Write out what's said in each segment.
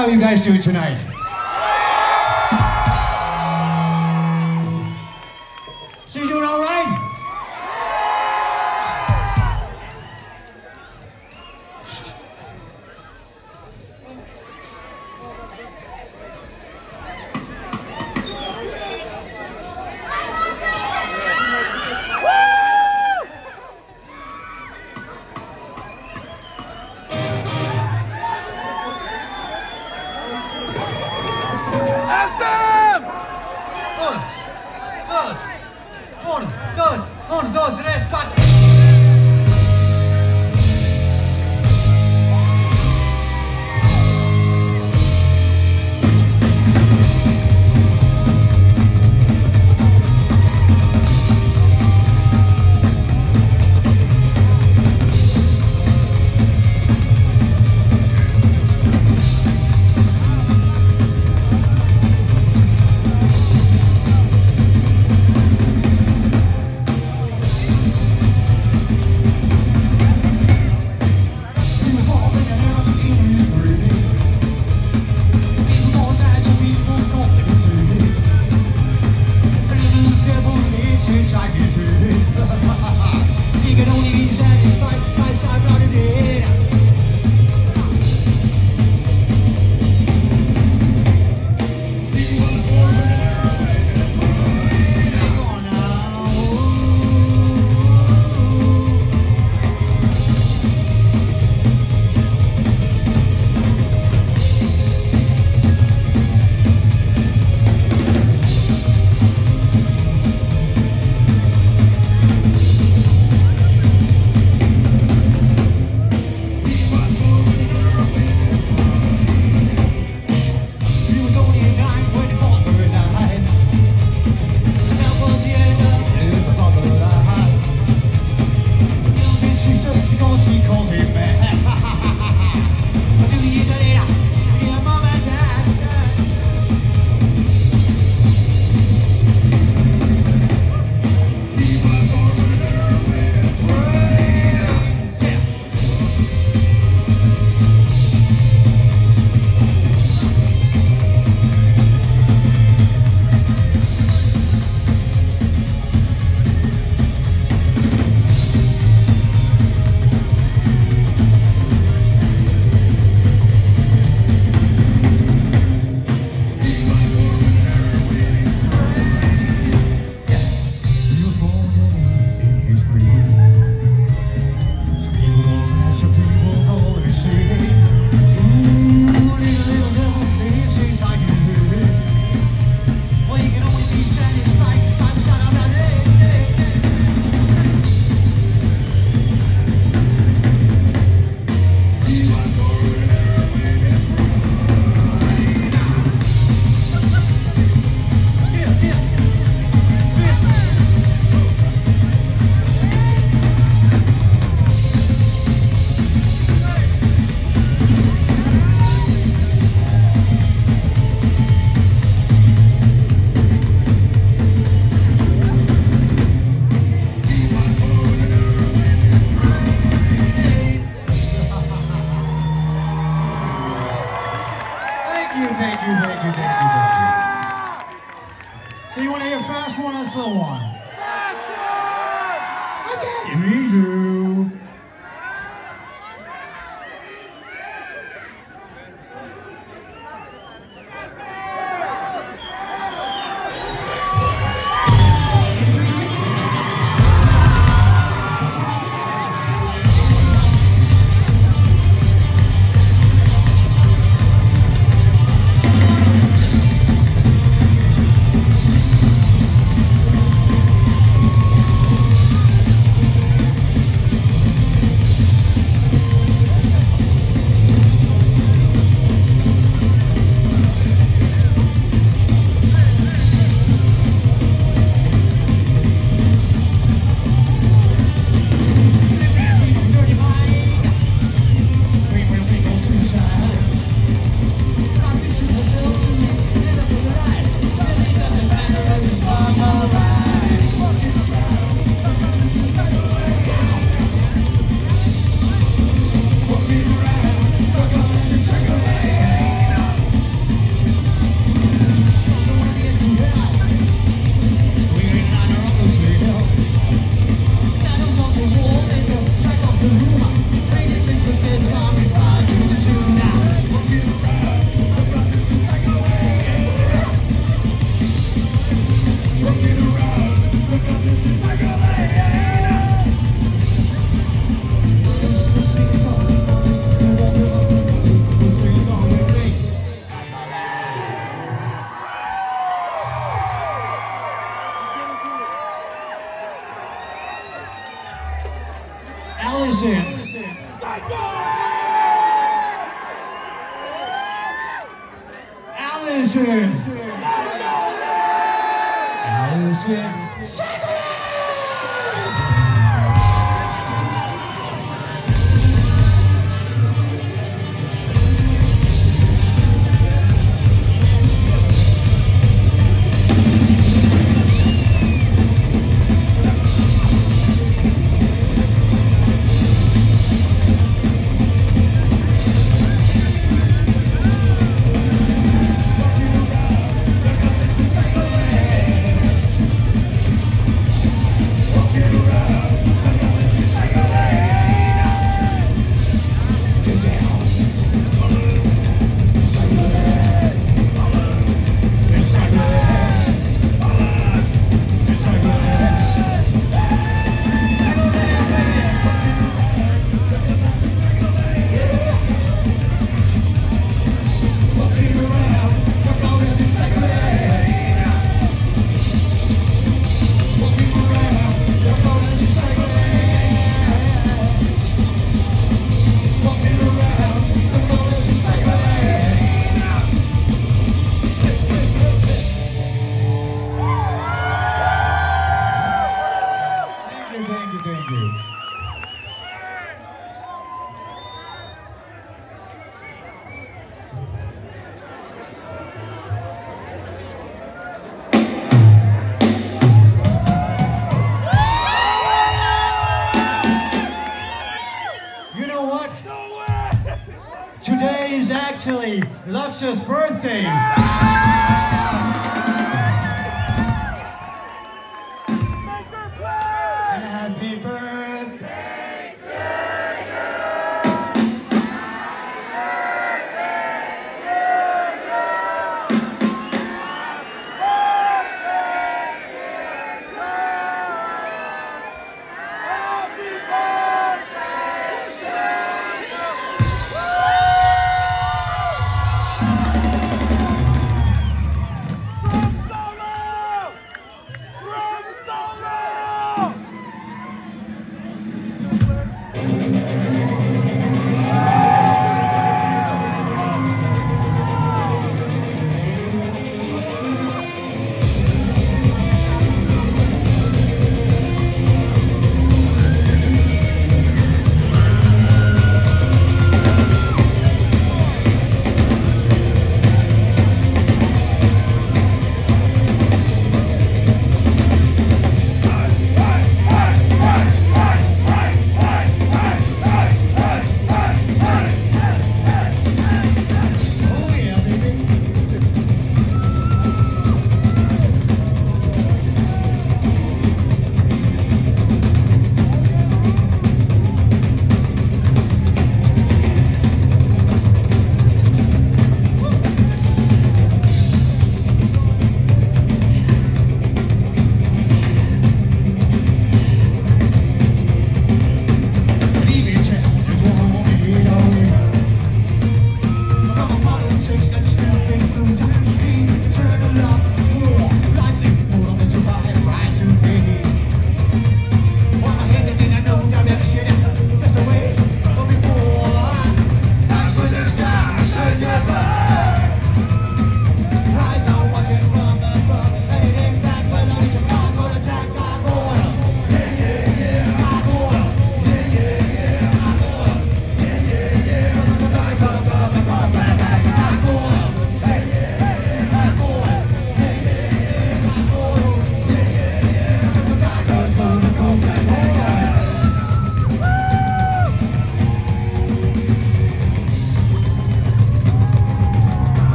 How you guys doing tonight?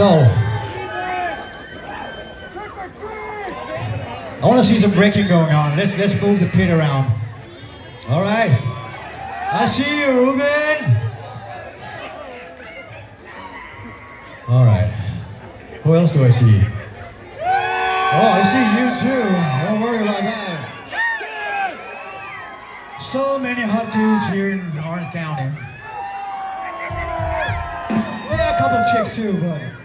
So! I want to see some breaking going on. Let's let's move the pit around. All right. I see you, Ruben. All right. Who else do I see? Oh, I see you too. Don't worry about that. So many hot dudes here in Orange County. Yeah, a couple of chicks too, but.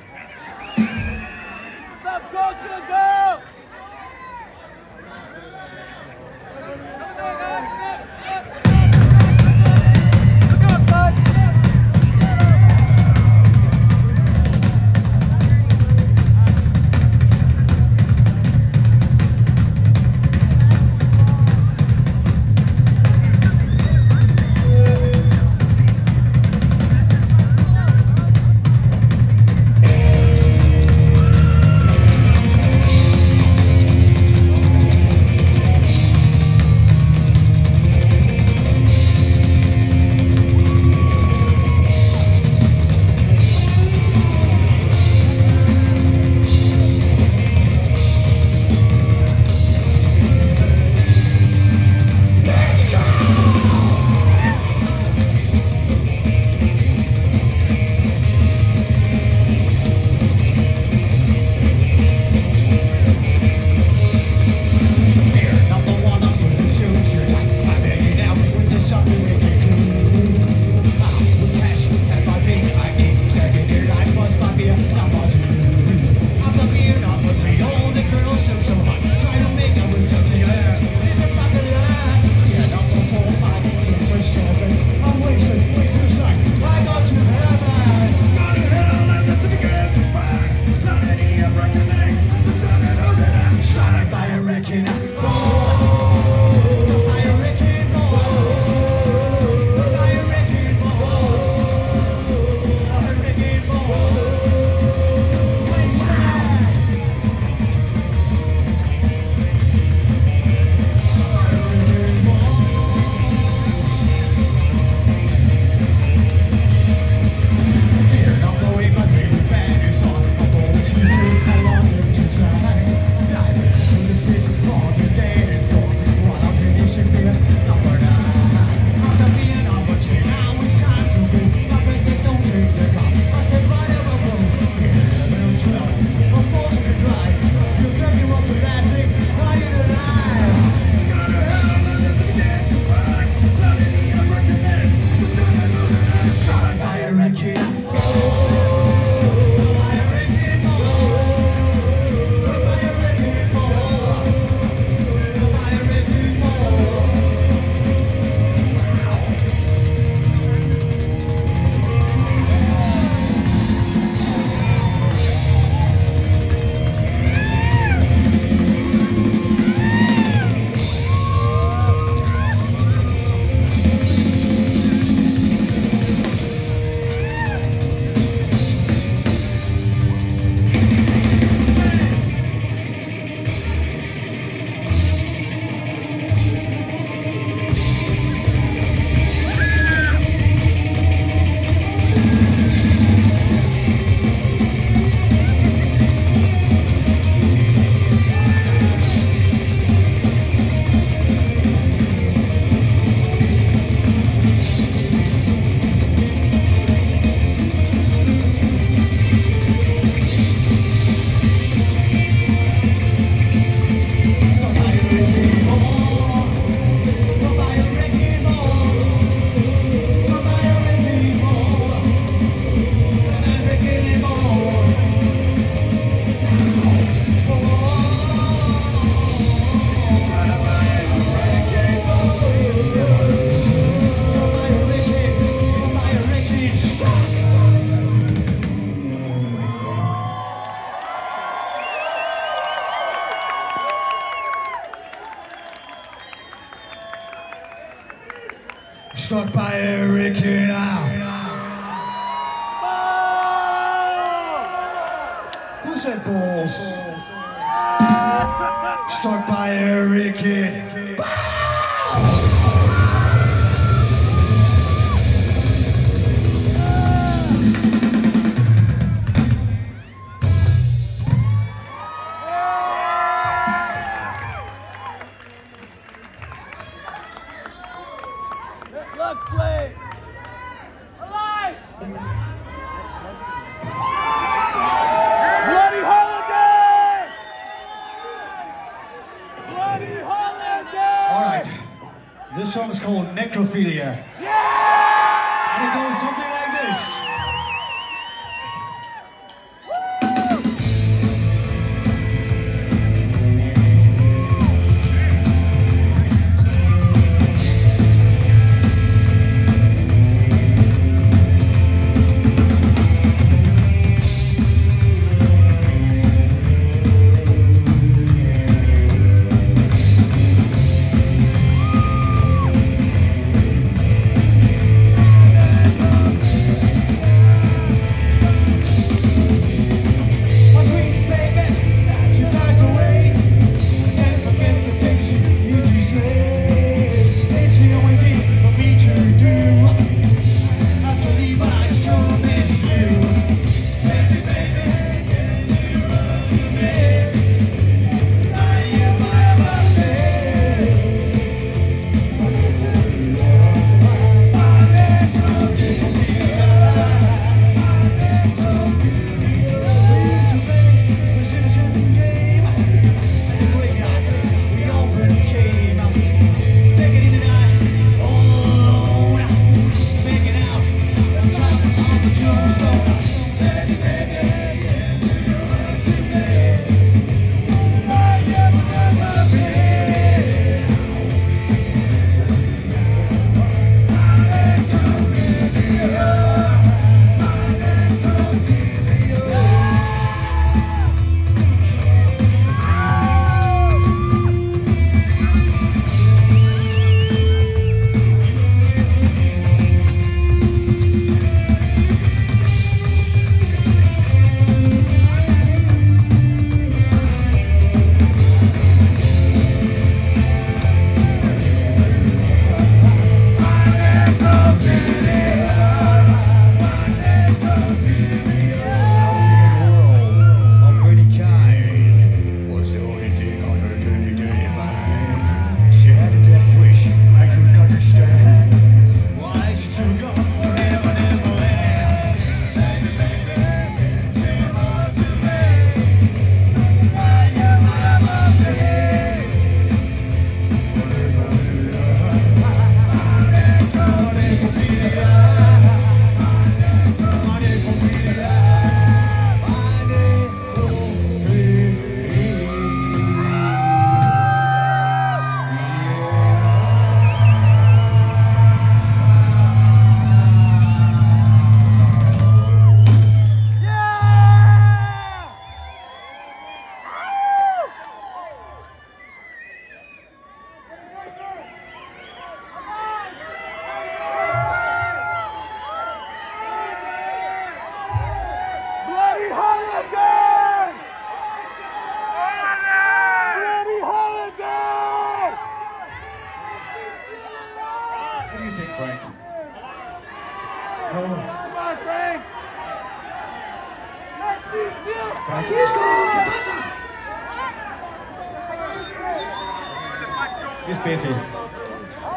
busy.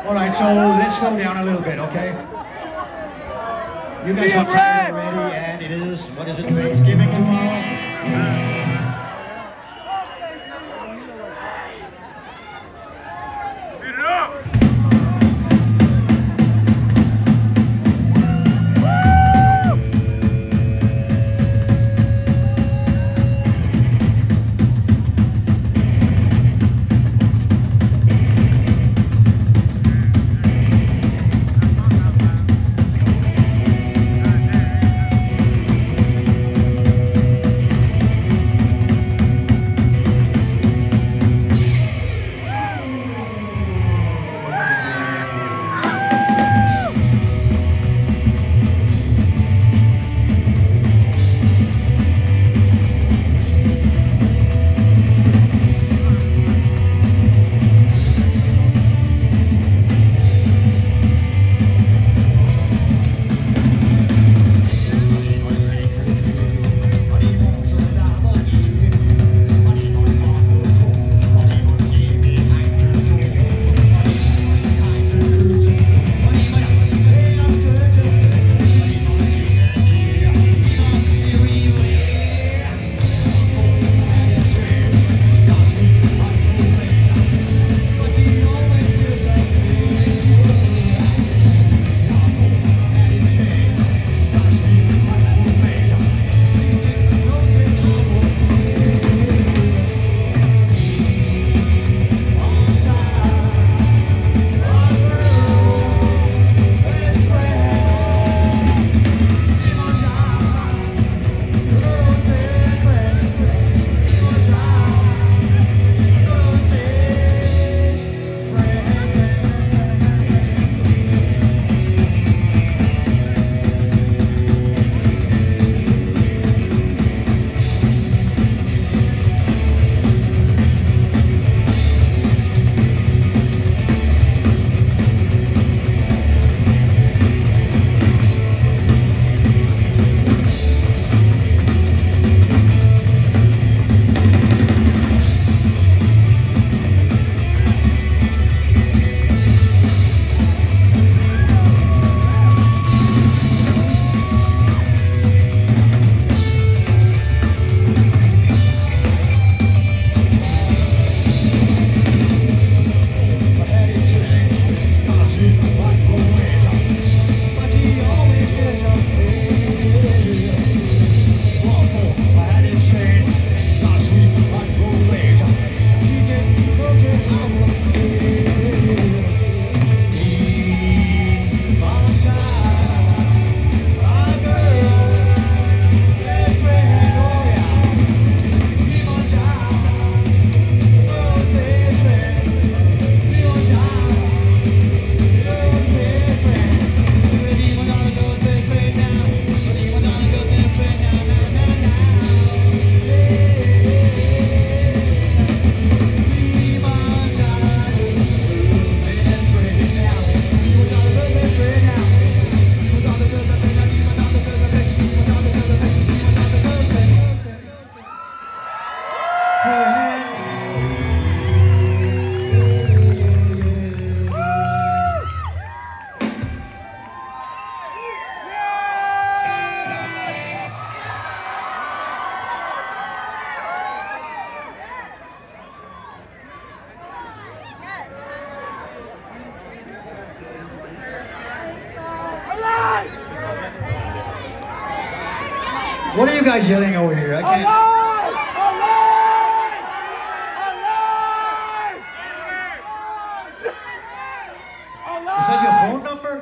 All right, so let's slow down a little bit, okay? You guys are tired already, and it is, what is it, Thanksgiving tomorrow? guys yelling over here? I can't. Alive! Alive! Alive! Alive! Is that your phone number?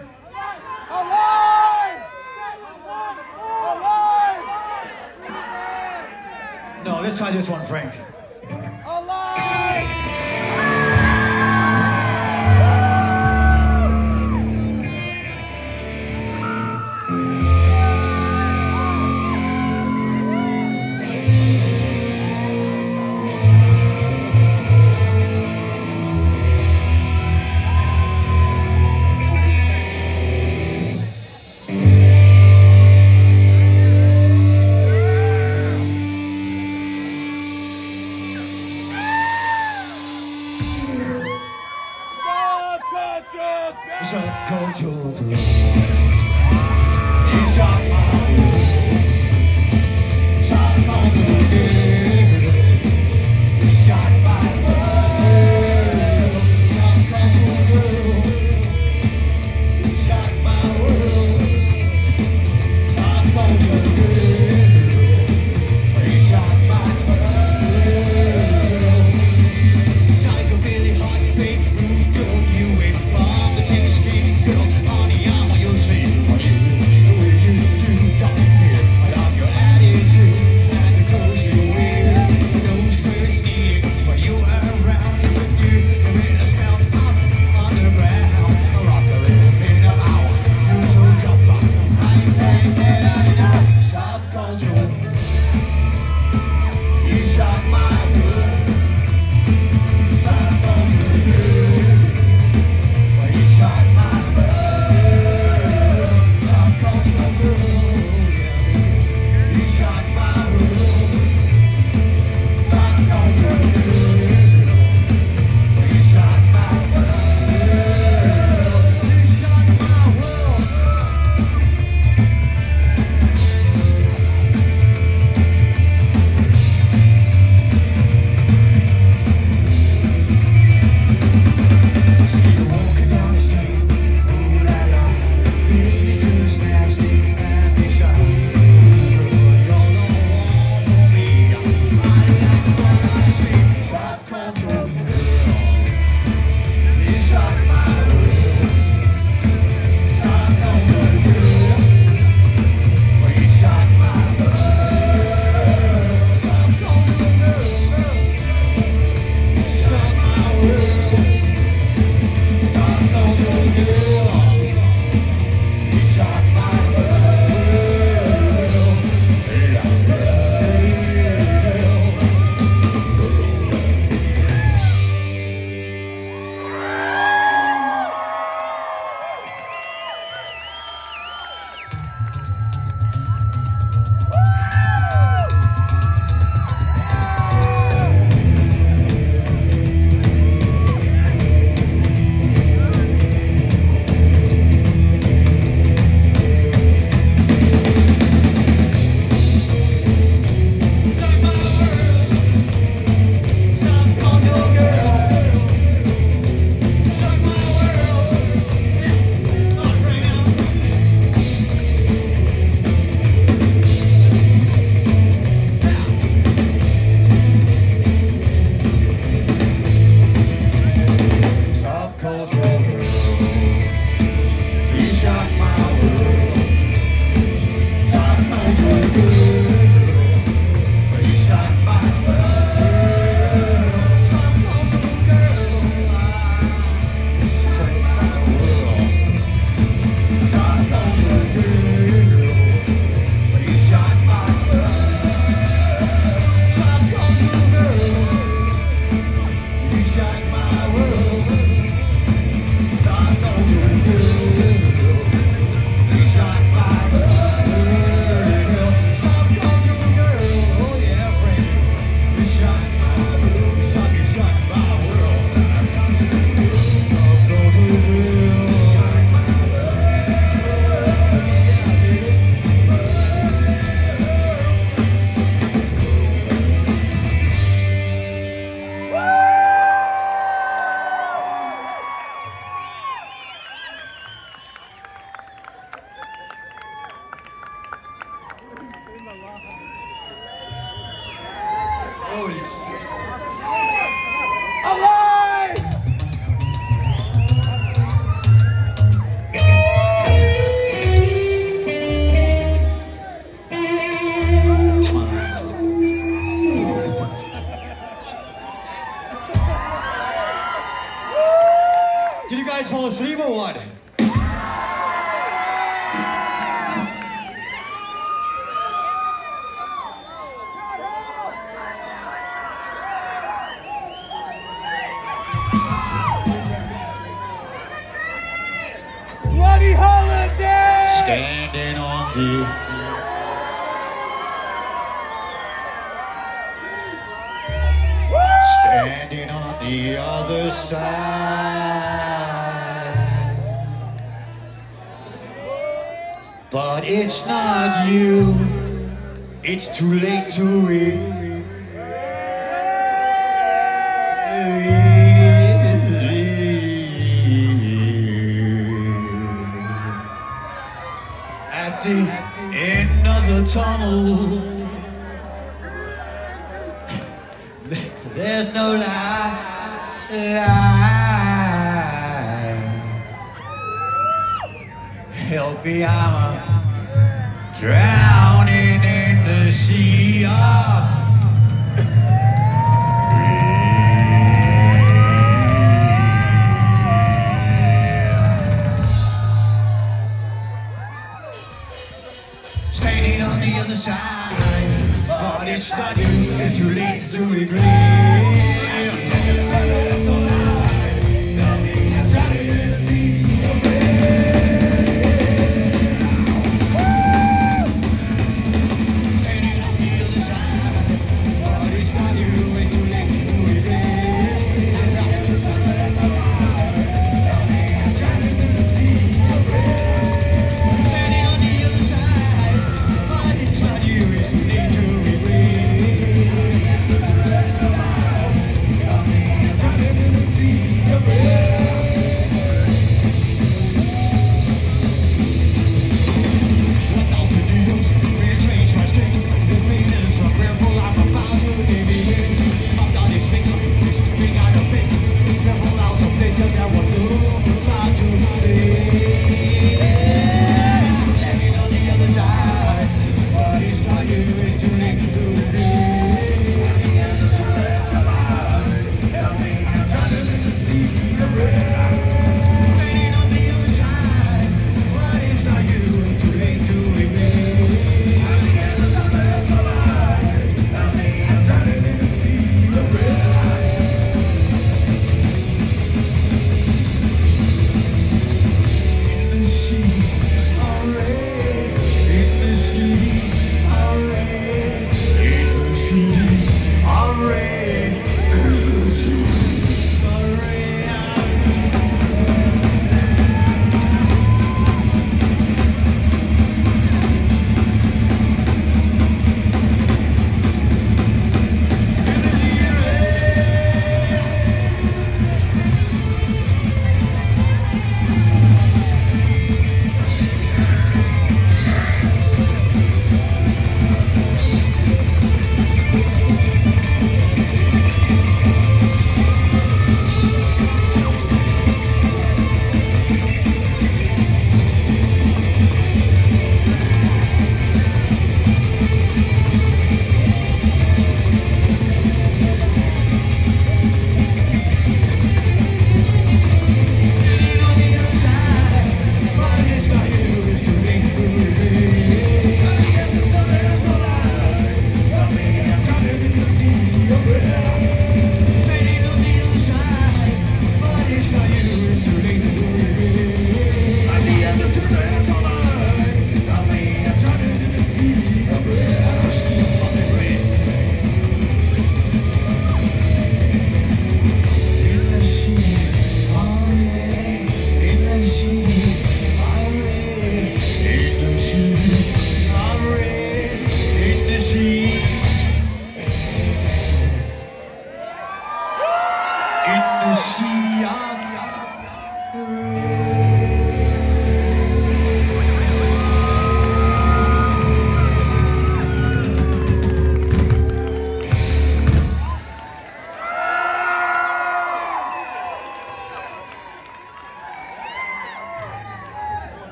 Alive! Alive! No, let's try this one, Frank.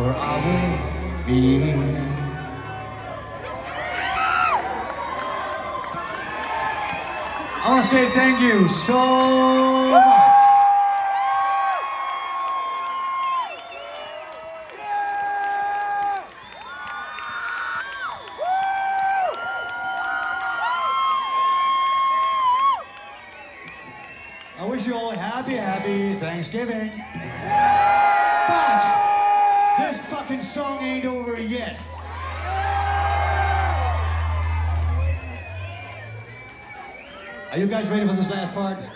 where I will be. I want to say thank you so much. ready for this last part?